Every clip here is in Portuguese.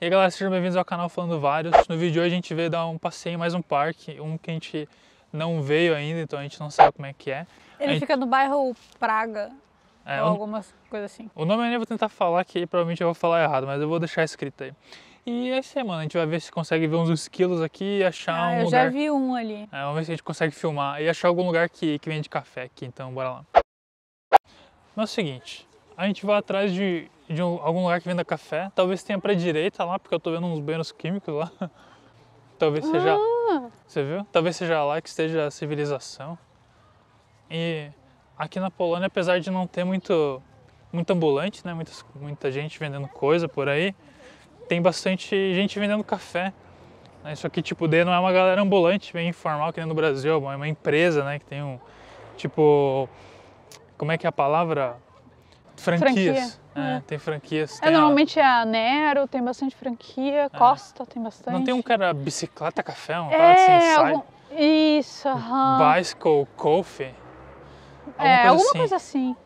E aí galera, sejam bem-vindos ao canal Falando Vários. No vídeo de hoje a gente veio dar um passeio em mais um parque, um que a gente não veio ainda, então a gente não sabe como é que é. Ele Aí- fica no bairro Praga, É, ou o, algumas coisas assim. o nome eu nem vou tentar falar, que provavelmente eu vou falar errado, mas eu vou deixar escrito aí. E é isso aí, mano, a gente vai ver se consegue ver uns esquilos aqui e achar Ah, um eu lugar... já vi um ali. É, vamos ver se a gente consegue filmar e achar algum lugar que, que vende café aqui, então bora lá. Mas é o seguinte, a gente vai atrás de, de um- algum lugar que venda café, talvez tenha pra direita lá, porque eu tô vendo uns banheiros químicos lá. Talvez seja, Ah, você viu? Talvez seja lá que esteja a civilização. E aqui na Polônia, apesar de não ter muito, muito ambulante, né, muitas, muita gente vendendo coisa por aí, tem bastante gente vendendo café. né? Isso aqui, tipo, D não é uma galera ambulante, bem informal, que nem no Brasil, é uma empresa, né, que tem um, tipo, como é que é a palavra? Franquias. Franquia, É, é. tem franquias. é, tem a- normalmente é a Nero, tem bastante franquia, Costa tem bastante. Não tem um cara bicicleta café, uma parada assim, É, algum... Isso, aham. Bicycle Coffee? Alguma É, coisa alguma assim. coisa assim.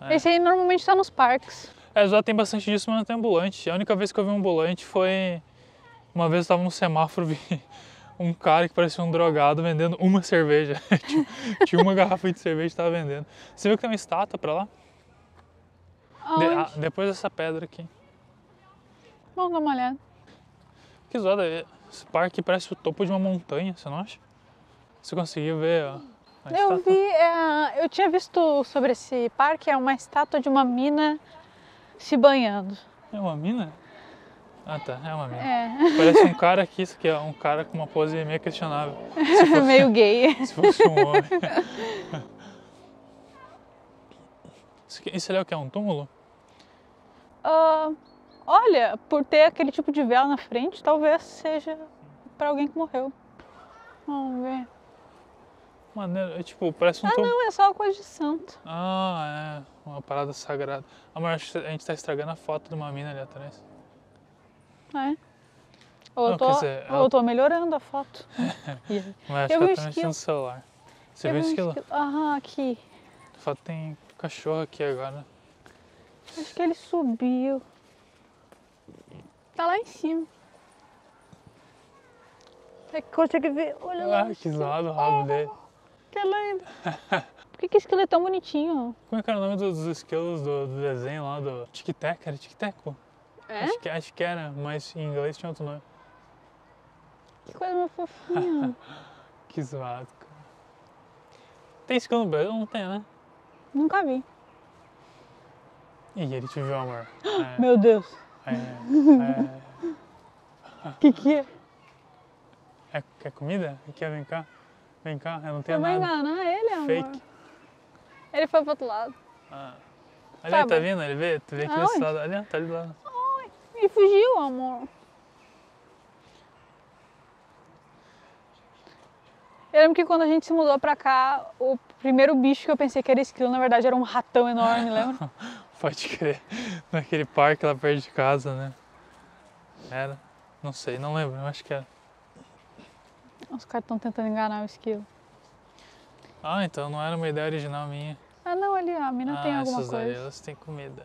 É. Esse aí normalmente tá nos parques. É, já tem bastante disso, mas não tem ambulante. A única vez que eu vi um ambulante foi. Uma vez eu tava no semáforo vi um cara que parecia um drogado vendendo uma cerveja. tinha, uma garrafa de cerveja que tava vendendo. Você viu que tem uma estátua pra lá? De- Aonde? ah, depois dessa pedra aqui. Vamos dar uma olhada. Que zoada. é- Esse parque parece o topo de uma montanha, você não acha? Você conseguiu ver a, a Eu estátua? vi, é, eu tinha visto sobre esse parque, é uma estátua de uma mina se banhando. É uma mina? Ah tá, é uma mina. É, Parece um cara aqui, isso aqui é um cara com uma pose meio questionável. Se fosse, meio gay. se fosse um homem. Isso, aqui, isso é o que? É um túmulo? Ah, olha, por ter aquele tipo de vela na frente, talvez seja para alguém que morreu. Vamos ver. Maneiro, é tipo, parece um Ah, túmulo. não, é só coisa de santo. Ah, é. Uma parada sagrada. Acho que a gente tá estragando a foto de uma mina ali atrás. É. Ou, Não, eu tô, dizer, ou ela- eu tô melhorando a foto. Mas acho Eu que vi ela o tá mexendo no celular. Você Eu viu o vi esquilo? esquilo. Aham, aqui. A foto tem cachorro aqui agora. Acho que ele subiu. Tá lá em cima. É que consegue ver. Olha lá. Ah, que zoado o rabo dele. Que lindo. Por que, que esse esquilo é tão bonitinho? Como é que era o nome dos, dos esquilos do, do desenho lá do Tic Tac? Era Tic Tac? É? Acho que, acho que era, mas em inglês tinha outro nome. Que coisa mais fofinha. Que zoado, cara. Tem esquilo no Brasil? Não tem, né? Nunca vi. Ih, ele te viu, amor. É, Meu Deus. é, é, O que que é? é, quer comida? Quer, vem cá. Vem cá, eu não tenho vou nada. enganar ele, amor. Fake. Ele foi pro outro lado. Ah. Ali, Tá ó, tá bom. vendo? Ele veio? Tu vê aqui desse lado. Ali, tá ali do lado. E fugiu, amor. Eu lembro que quando a gente se mudou pra cá, o primeiro bicho que eu pensei que era esquilo, na verdade era um ratão enorme, lembra? Pode crer. Naquele parque lá perto de casa, né? Era? Não sei, não lembro, eu acho que era. Os caras estão tentando enganar o esquilo. Ah, então não era uma ideia original minha. Ah, não, ali, a mina ah, tem alguma essas aí, coisa. elas têm comida.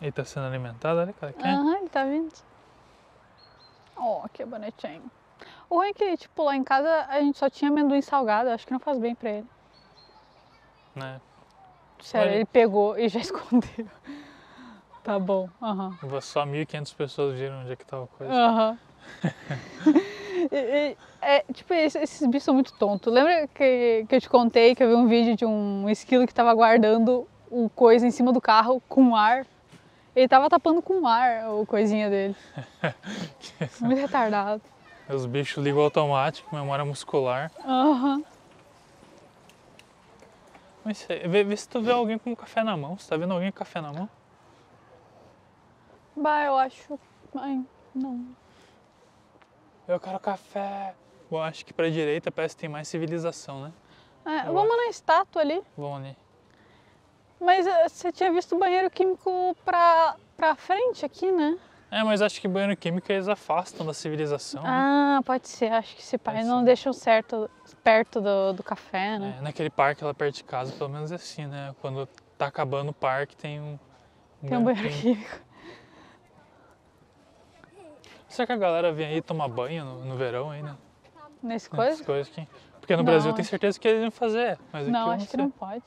Ele tá sendo alimentado, olha cara. Aham, ele tá vindo. Ó, que bonitinho. O ruim é que, tipo, lá em casa a gente só tinha amendoim salgado, acho que não faz bem pra ele. Né? Sério, Olha. ele pegou e já escondeu. Tá bom, aham. Só 1.500 pessoas viram onde é que tava a coisa. Aham. E- e- é, tipo, esse- esses bichos são muito tontos. Lembra que, que eu te contei que eu vi um vídeo de um esquilo que tava guardando o coisa em cima do carro com ar? Ele tava tapando com ar o coisinha dele. Muito retardado. Os bichos ligam automático, memória muscular. Aham. Mas sei, vê, vê se tu vê alguém com café na mão. Você tá vendo alguém com café na mão? Bah, eu acho. Ai, não. Eu quero café. Bom, acho que pra direita parece que tem mais civilização, né? É, Eu vamos na estátua ali. Vamos ali. Mas eh, você tinha visto banheiro químico pra, pra frente aqui, né? É, mas acho que banheiro químico eles afastam da civilização. né? Ah, pode ser. Acho que esse pai Pode não ser. deixam certo perto do, do café, né? É, naquele parque lá perto de casa, pelo menos é assim, né? Quando tá acabando o parque, tem um. Tem um banheiro químico. químico. Será que a galera vem aí tomar banho no, no verão aí, né? Nesse coisa? coisas aqui. Porque no Não, Brasil eu tenho certeza que eles iam fazer. Mas aqui Não, eu acho que não pode.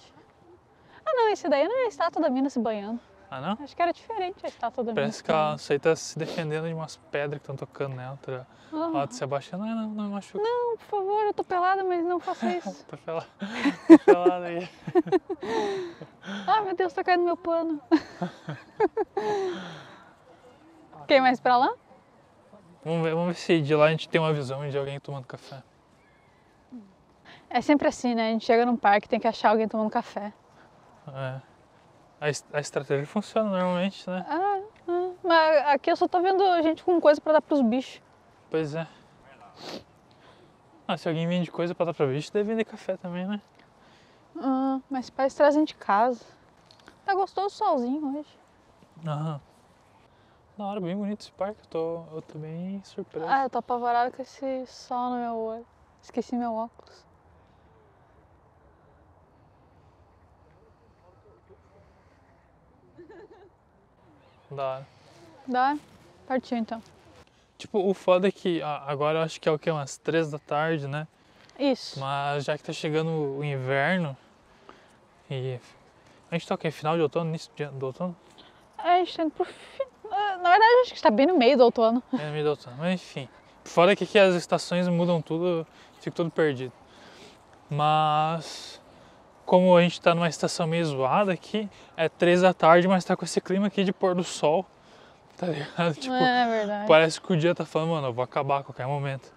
Ah, não, esse daí não é a estátua da mina se banhando. Ah, não? Acho que era diferente a estátua da mina. Parece que ela isso aí tá se defendendo de umas pedras que estão tocando nela. Tá? Ah, Ela tá se abaixando. Não, não, não me machuca. Não, por favor, eu tô pelada, mas não faça isso. Tô pelada. Tô pelada aí. ah, meu Deus, tá caindo meu pano. Quem mais pra lá? Vamos ver, vamos ver se de lá a gente tem uma visão de alguém tomando café. É sempre assim, né? A gente chega num parque tem que achar alguém tomando café. É. A, a estratégia funciona normalmente, né? Ah, ah, mas aqui eu só tô vendo gente com coisa pra dar pros bichos. Pois é. Ah, se alguém vende coisa pra dar pra bicho, deve vender café também, né? Ah, mas pais trazem de casa. Tá gostoso o solzinho hoje. Aham. Da hora, bem bonito esse parque. Eu tô, eu tô bem surpreso. Ah, eu tô apavorada com esse sol no meu olho. Esqueci meu óculos. Da hora. Dá? Partiu então. Tipo, o foda é que agora eu acho que é o que? Umas três da tarde, né? Isso. Mas já que tá chegando o inverno e. A gente tá o quê? Final de outono, início de- do outono? É, a gente tá indo pro fim. Na verdade, acho que está bem no meio do outono. É no meio do outono. Mas enfim. Fora que aqui as estações mudam tudo, eu fico todo perdido. Mas como a gente tá numa estação meio zoada aqui, é três da tarde, mas tá com esse clima aqui de pôr do sol. Tá ligado? Tipo, é verdade. parece que o dia tá falando, mano, eu vou acabar a qualquer momento.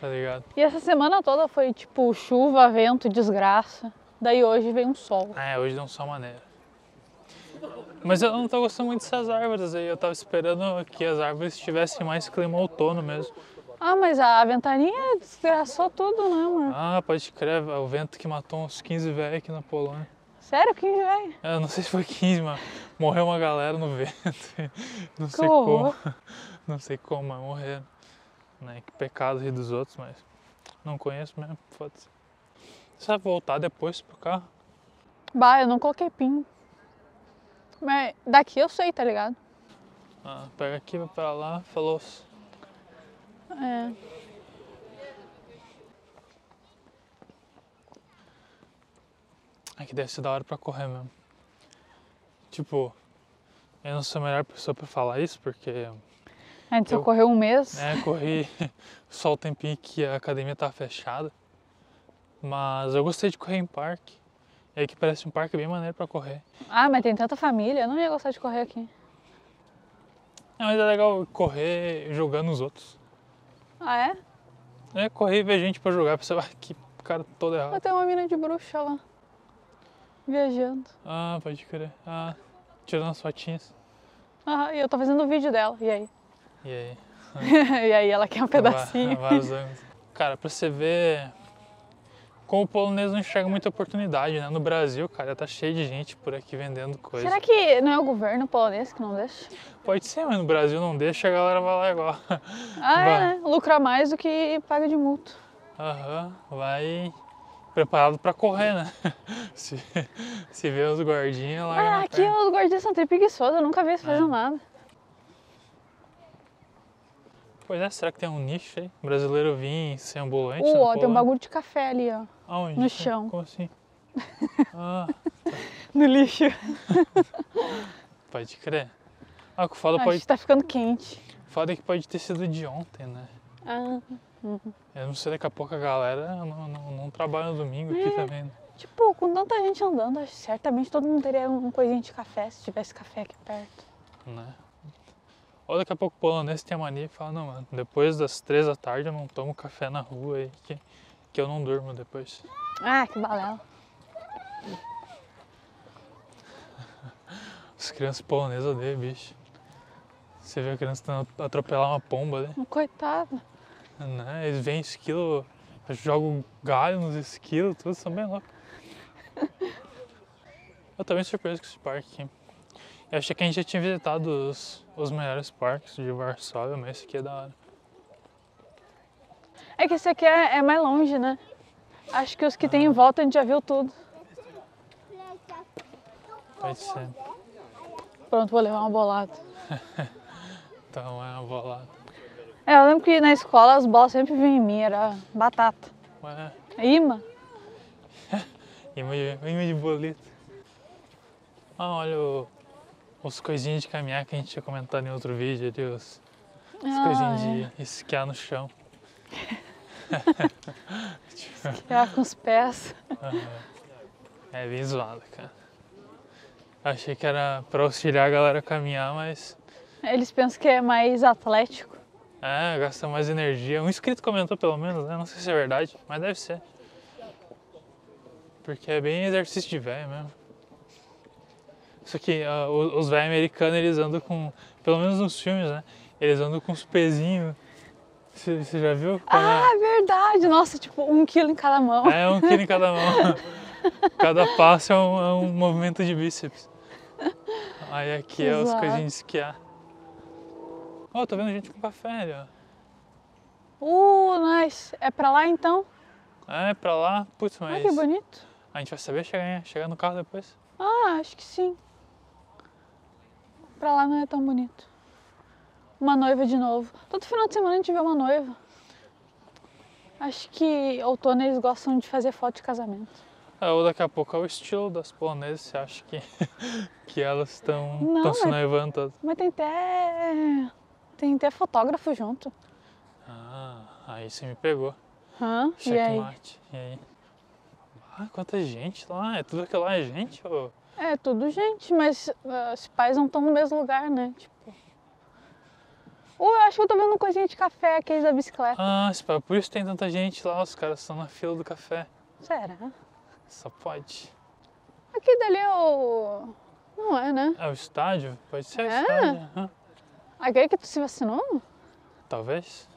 Tá ligado? E essa semana toda foi tipo chuva, vento, desgraça. Daí hoje vem um sol. É, hoje deu um sol maneiro. Mas eu não tô gostando muito dessas árvores aí. Eu tava esperando que as árvores tivessem mais clima outono mesmo. Ah, mas a ventania desgraçou tudo, né, amor? Ah, pode crer, o vento que matou uns 15 velhos aqui na Polônia. Sério, que velho? Eu não sei se foi 15, mas morreu uma galera no vento. Não sei horror. como. Não sei como, mas morreram. Né? Que pecado rir dos outros, mas não conheço mesmo. Foda-se. Você vai voltar depois pro carro? Bah, eu não coloquei pin. Mas daqui eu sei, tá ligado? Ah, pega aqui, vai pra lá, falou. É. Aqui deve ser da hora pra correr mesmo. Tipo, eu não sou a melhor pessoa pra falar isso, porque A gente só Eu- correu um mês. né, corri só o tempinho que a academia tava fechada. Mas eu gostei de correr em parque. E aqui parece um parque bem maneiro pra correr. Ah, mas tem tanta família, eu não ia gostar de correr aqui. É, mas é legal correr jogando os outros. Ah, é? É correr e ver gente pra jogar, pra você vai que cara todo errado. ter uma mina de bruxa lá. Viajando. Ah, pode crer. Ah, tirando as fotinhas. Ah, e eu tô fazendo o vídeo dela. E aí? E aí? e aí ela quer um pedacinho. Vários ângulos. Cara, pra você ver como o polonês não enxerga muita oportunidade, né? No Brasil, cara, tá cheio de gente por aqui vendendo coisa. Será que não é o governo polonês que não deixa? Pode ser, mas no Brasil não deixa, a galera vai lá igual. Ah, é, Vai. né? Lucra mais do que paga de multa. Aham, vai preparado pra correr, né? Se, se vê os guardinhas lá. Ah, aqui os guardiões são tri preguiçosos, eu nunca vi eles fazendo nada. Pois é, será que tem um nicho aí? Brasileiro vir ser ambulante? Uh, ó, tem um bagulho de café ali, ó. Aonde? no chão. Como assim? Ah, No lixo. pode crer. Ah, o Acho pode tá ficando quente. Foda é que pode ter sido de ontem, né? Ah, Eu não sei, daqui a pouco a galera não, não, não trabalha no domingo aqui É. também. tipo, com tanta gente andando, acho que certamente todo mundo teria um coisinha de café, se tivesse café aqui perto. Né? Ou daqui a pouco o polonês tem a mania e fala, não, mano, depois das três da tarde eu não tomo café na rua aí, que, que eu não durmo depois. Ah, que balela. As crianças polonesas odeiam bicho. Você vê a criança tentando atropelar uma pomba, né? Coitado. né? Eles veem esquilo, jogam galho nos esquilos, tudo, são bem loucos. Eu tô bem surpreso com esse parque aqui. Eu achei que a gente já tinha visitado os, os melhores parques de Varsóvia, mas esse aqui é da hora. É que esse aqui é, é mais longe, né? Acho que os que tem em volta a gente já viu tudo. Pode ser. Pronto, vou levar uma bolada. Então é uma bolada. É, eu lembro que na escola as bolas sempre vinham em mim, era batata. Ué, Imã? imã de, imã de boleto. Ah, olha o, os coisinhas de caminhar que a gente tinha comentado em outro vídeo ali, os, as Ah, coisinhas é. de esquiar no chão. Ficar com os pés. É bem zoado, cara. Achei que era pra auxiliar a galera a caminhar, mas Eles pensam que é mais atlético. é, gasta mais energia. Um inscrito comentou pelo menos, né? Não sei se é verdade, mas deve ser. Porque é bem exercício de velho mesmo. Só que o- os velhos americanos, eles andam com, pelo menos nos filmes, né? Eles andam com os pezinhos. Você você já viu? Quando é- Ah, verdade! Nossa, tipo, um quilo em cada mão. É um quilo em cada mão. Cada passo é um, é um movimento de bíceps. Aí aqui é as Exato. coisinhas de esquiar. Ó, tô vendo gente com café ali, ó. Uh, nice. É pra lá então? É, pra lá, putz, Ah, mas que bonito. a gente vai saber chegar, chegar no carro depois. Ah, acho que sim. Pra lá não é tão bonito. Uma noiva de novo. Todo final de semana a gente vê uma noiva. Acho que outono eles gostam de fazer foto de casamento. É, ou daqui a pouco é o estilo das polonesas, você acha que, que elas estão se noivando todas? Mas tem até. Tem até fotógrafo junto. Ah, aí você me pegou. Hã? E aí? Checkmate. E aí? Ah, quanta gente lá. É tudo aquilo lá é gente? Ou... É, tudo gente, mas ah, os pais não estão no mesmo lugar, né? Tipo. Uh, eu acho que eu tô vendo coisinha de café, aqueles da bicicleta. Ah, por isso tem tanta gente lá, os caras estão na fila do café. Será? Só pode. Aqui dali é o. Não é, né? É o estádio? Pode ser o É? estádio. aham. Aquele que tu se vacinou? Talvez.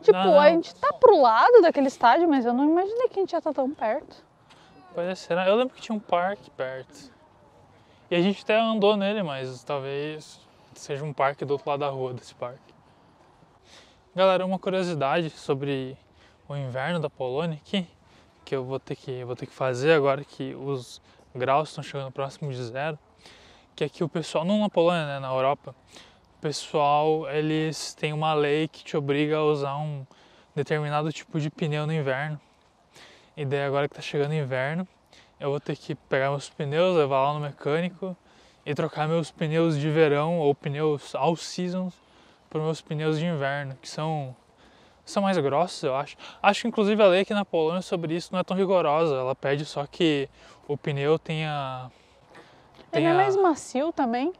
Tipo, Não, a não. gente tá pro lado daquele estádio, mas eu não imaginei que a gente ia estar tão perto. Pode ser. né? Eu lembro que tinha um parque perto. E a gente até andou nele, mas talvez seja um parque do outro lado da rua desse parque. Galera, uma curiosidade sobre o inverno da Polônia aqui, que eu vou ter que, vou ter que fazer agora que os graus estão chegando próximo de zero, que aqui o pessoal, não na Polônia, né, na Europa, o pessoal, eles têm uma lei que te obriga a usar um determinado tipo de pneu no inverno. E daí agora que tá chegando inverno, eu vou ter que pegar meus pneus, levar lá no mecânico e trocar meus pneus de verão ou pneus all seasons por meus pneus de inverno, que são são mais grossos, eu acho. Acho que inclusive a lei aqui na Polônia sobre isso não é tão rigorosa. Ela pede só que o pneu tenha Ele é tenha- mais macio também.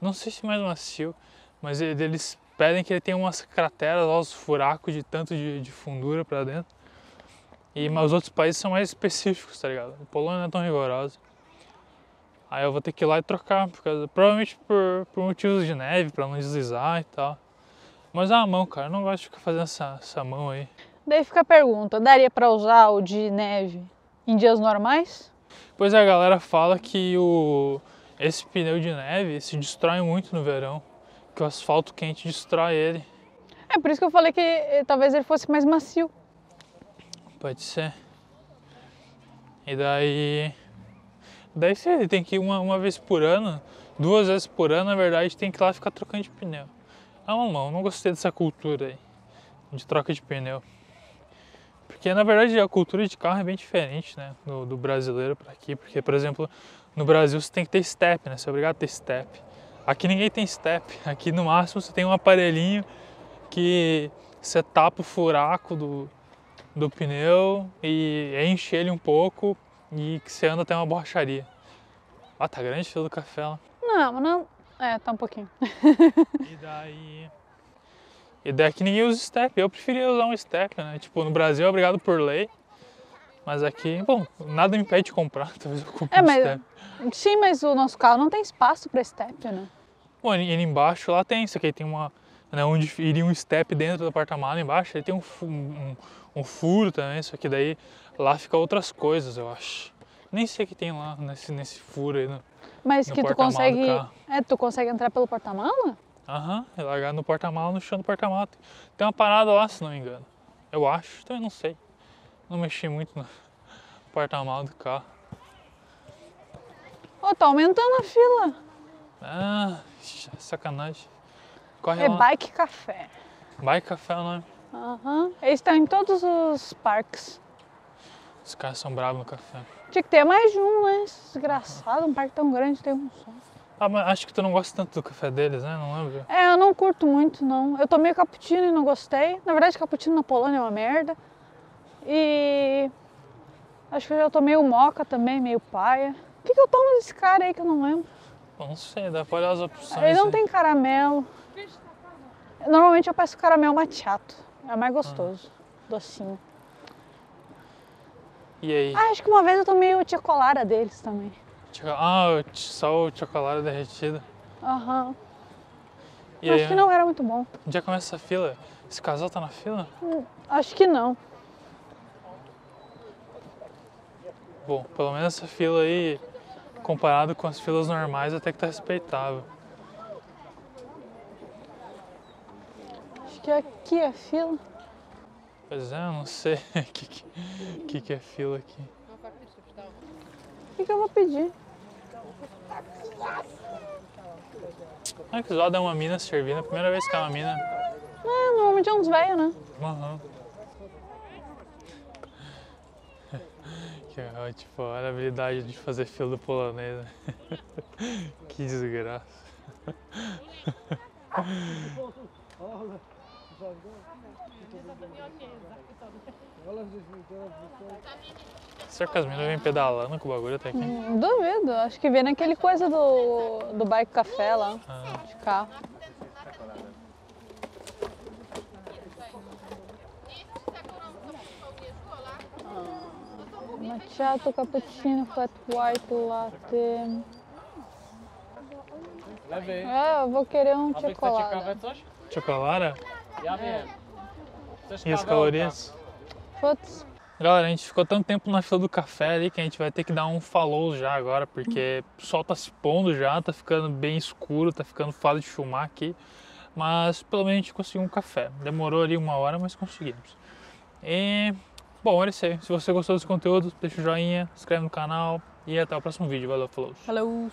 não sei se mais macio, mas ele- eles pedem que ele tenha umas crateras, os furacos de tanto de, de fundura pra dentro. E, mas os outros países são mais específicos, tá ligado? A Polônia não é tão rigorosa. Aí eu vou ter que ir lá e trocar, por causa- provavelmente por, por motivos de neve, pra não deslizar e tal. Mas é a mão, cara, eu não gosto de ficar fazendo essa, essa mão aí. Daí fica a pergunta: daria pra usar o de neve em dias normais? Pois é, a galera fala que o, esse pneu de neve se destrói muito no verão, que o asfalto quente destrói ele. É por isso que eu falei que eh, talvez ele fosse mais macio. Pode ser. E daí. Daí você tem que ir uma, uma vez por ano, duas vezes por ano, na verdade, tem que ir lá ficar trocando de pneu. Ah, não, não, gostei dessa cultura aí, de troca de pneu. Porque na verdade a cultura de carro é bem diferente, né, do, do brasileiro para aqui. Porque, por exemplo, no Brasil você tem que ter step, né, você é obrigado a ter step. Aqui ninguém tem step, aqui no máximo você tem um aparelhinho que você tapa o furaco do, do pneu e enche ele um pouco e que você anda até uma borracharia. Ah, tá grande o fio do café lá. Não, mas não. É, tá um pouquinho. E daí. E daí aqui ninguém usa step. Eu preferia usar um step, né? Tipo, no Brasil é obrigado por lei. Mas aqui, bom, nada me impede de comprar, talvez eu compre É, um mas- step. Sim, mas o nosso carro não tem espaço pra step, né? Bom, e ali embaixo lá tem, isso aqui tem uma. Né, onde iria um step dentro do porta-mala embaixo, ele tem um, um, um furo também, só que daí lá fica outras coisas, eu acho. Nem sei o que tem lá nesse, nesse furo aí. no- Mas No que tu consegue. É, tu consegue entrar pelo porta-mala? Aham, e largar no porta-mala, no chão do porta-mala. Tem uma parada lá, se não me engano. Eu acho, também não sei. Não mexi muito no porta-mala do carro. Ô, tá aumentando a fila. Ah, ixi, sacanagem. Corre É lá. bike café. Bike café é o nome. Aham. Eles estão em todos os parques. Os caras são bravos no café. Tinha que ter mais de um, né? Desgraçado, um parque tão grande tem um só. Ah, mas acho que tu não gosta tanto do café deles, né? Não lembro. É, eu não curto muito, não. Eu tomei cappuccino e não gostei. Na verdade, cappuccino na Polônia é uma merda. E acho que eu já tomei o moca também, meio paia. O que, que eu tomo desse cara aí que eu não lembro? Bom, não sei, dá pra olhar as opções. Ele não aí. tem caramelo. Normalmente eu peço caramelo macchiato. É mais gostoso. Docinho. E aí? Ah, acho que uma vez eu tomei o chocolate deles também. Ah, só o chocolate derretido. Aham. E Acho aí? que não era muito bom. Que começa a fila? Esse casal tá na fila? Acho que não. Bom, pelo menos essa fila aí, comparado com as filas normais, até que tá respeitável. Acho que aqui é fila. Pois é, eu não sei o que, que, que, que é fila aqui. O que, que eu vou pedir? Ah, que zoado é uma mina servindo. A primeira vez que é uma mina. É, normalmente é uns velhos, né? Aham. Que, ó, tipo, olha a habilidade de fazer fila do polonês. né? que desgraça. Será que as meninas vêm pedalando com o bagulho até aqui? Hum, Duvido. Acho que vem naquele coisa do, do bike café lá, Ah. de carro. Ah, Macchiato, cappuccino, flat white, latte. Lewej. É, eu vou querer um chocolate. Chocolate? Wiem. Chcesz E as calorias? Putz, Galera, a gente ficou tanto tempo na fila do café ali que a gente vai ter que dar um falou já agora, porque o sol tá se pondo já, tá ficando bem escuro, tá ficando fácil de filmar aqui. Mas pelo menos a gente conseguiu um café. Demorou ali uma hora, mas conseguimos. E, bom, era isso aí. Se você gostou desse conteúdo, deixa o joinha, se inscreve no canal e até o próximo vídeo. Valeu, falou! hello.